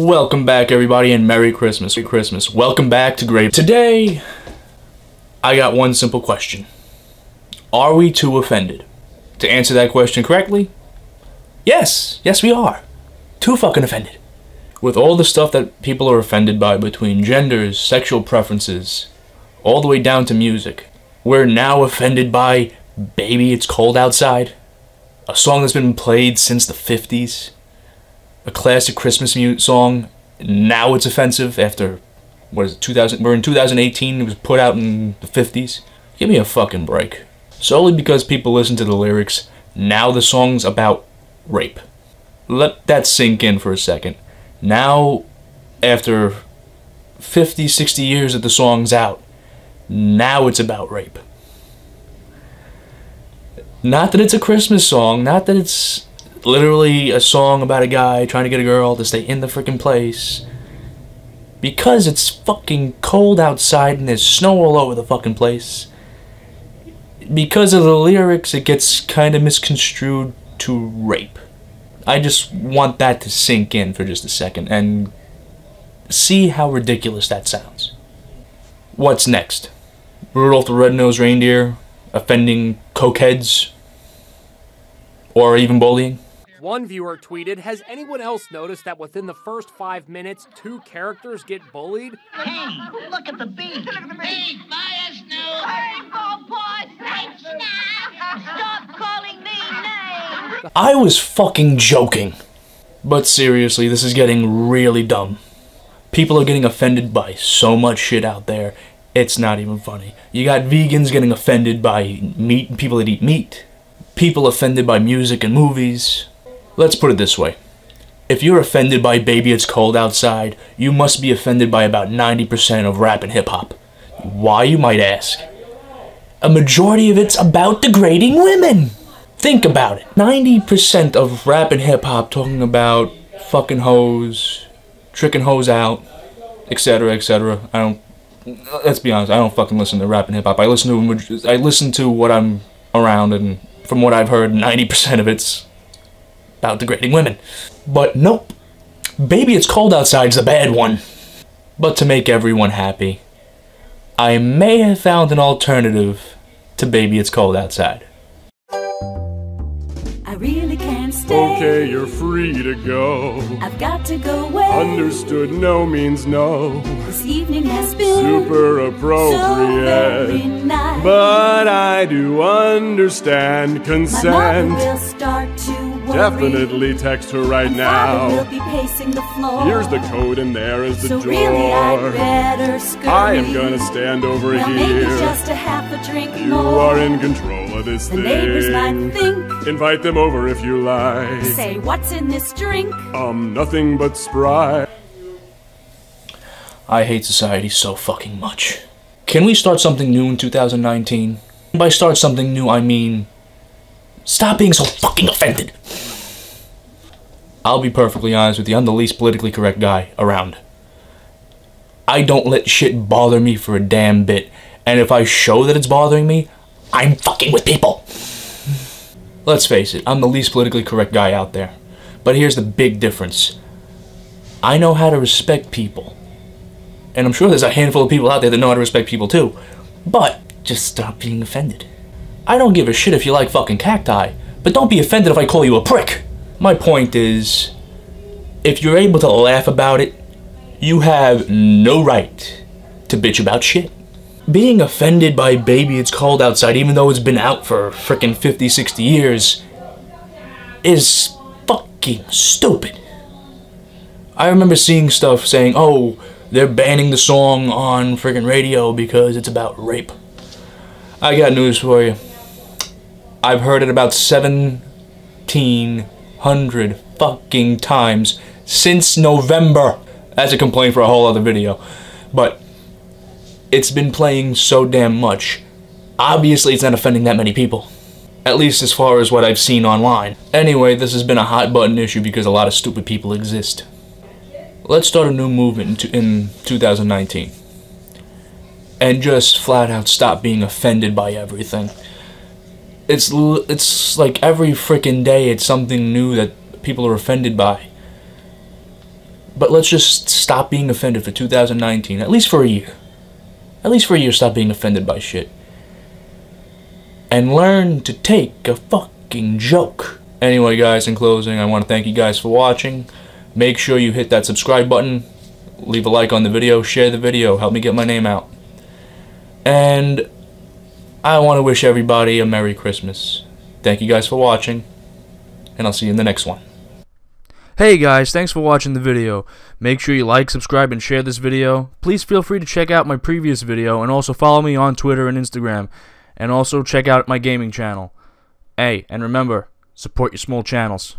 Welcome back everybody and Merry Christmas. Merry Christmas. Welcome back to Grave. Today, I got one simple question. Are we too offended? To answer that question correctly, yes, yes we are. Too fucking offended. With all the stuff that people are offended by between genders, sexual preferences, all the way down to music, we're now offended by Baby It's Cold Outside, a song that's been played since the 50s a classic Christmas song. Now it's offensive after what is it, 2000? We're in 2018. It was put out in the 50s. Give me a fucking break. Solely because people listen to the lyrics. Now the song's about rape. Let that sink in for a second. Now, after 50, 60 years that the song's out, now it's about rape. Not that it's a Christmas song, not that it's literally a song about a guy trying to get a girl to stay in the freaking place. Because it's fucking cold outside and there's snow all over the fucking place. Because of the lyrics, it gets kind of misconstrued to rape. I just want that to sink in for just a second and see how ridiculous that sounds. What's next? Rudolph the Red-Nosed Reindeer offending cokeheads? Or even bullying? One viewer tweeted, Has anyone else noticed that within the first five minutes, two characters get bullied? Hey, look at the beak. Look at the beak. Hey, Snoop. Hey, Ballpark. Hey, Snap. Stop calling me names. I was fucking joking. But seriously, this is getting really dumb. People are getting offended by so much shit out there, it's not even funny. You got vegans getting offended by meat, people that eat meat. People offended by music and movies. Let's put it this way. If you're offended by Baby It's Cold Outside, you must be offended by about 90% of rap and hip hop. Why, you might ask? A majority of it's about degrading women! Think about it. 90% of rap and hip hop talking about fucking hoes, tricking hoes out, etc., etc. I don't. Let's be honest. I don't fucking listen to rap and hip hop. I listen to I listen to what I'm around, and from what I've heard, 90% of it's about degrading women. But nope. Baby It's Cold Outside's the bad one. But to make everyone happy, I may have found an alternative to Baby It's Cold Outside. I really can't stay. Okay, you're free to go. I've got to go away. Understood, no means no. This evening has been Super so very appropriate. nice. But I do understand consent. My mother consent. will start to worry. Definitely text her right And Father will now. be pacing the floor. Here's the code and there is the so really, I'd door. better scurry. I am gonna stand over well, maybe here. just a half a drink You more. are in control of this The neighbors might thing. think. Invite them over if you like. Say, what's in this drink? Um, nothing but Sprite. I hate society so fucking much. Can we start something new in 2019? By start something new, I mean stop being so fucking offended. I'll be perfectly honest with you, I'm the least politically correct guy around. I don't let shit bother me for a damn bit, and if I show that it's bothering me, I'm fucking with people. Let's face it, I'm the least politically correct guy out there. But here's the big difference. I know how to respect people. And I'm sure there's a handful of people out there that know how to respect people too. But just stop being offended. I don't give a shit if you like fucking cacti, but don't be offended if I call you a prick. My point is, if you're able to laugh about it, you have no right to bitch about shit. Being offended by Baby It's Cold Outside, even though it's been out for frickin' 50, 60 years, is fucking stupid. I remember seeing stuff saying, oh, they're banning the song on friggin' radio because it's about rape. I got news for you. I've heard it about 1700 fucking times since November. That's a complaint for a whole other video. But it's been playing so damn much. Obviously, it's not offending that many people. At least as far as what I've seen online. Anyway, this has been a hot button issue because a lot of stupid people exist. Let's start a new movement in, in 2019. And just flat out stop being offended by everything. It's it's like every freaking day it's something new that people are offended by. But let's just stop being offended for 2019, at least for a year. At least for a year, stop being offended by shit. And learn to take a fucking joke. Anyway, guys, in closing, I want to thank you guys for watching. Make sure you hit that subscribe button, leave a like on the video, share the video, help me get my name out. And I want to wish everybody a Merry Christmas. Thank you guys for watching, and I'll see you in the next one. Hey guys, thanks for watching the video. Make sure you like, subscribe, and share this video. Please feel free to check out my previous video and also follow me on Twitter and Instagram. And also check out my gaming channel. Hey, and remember, support your small channels.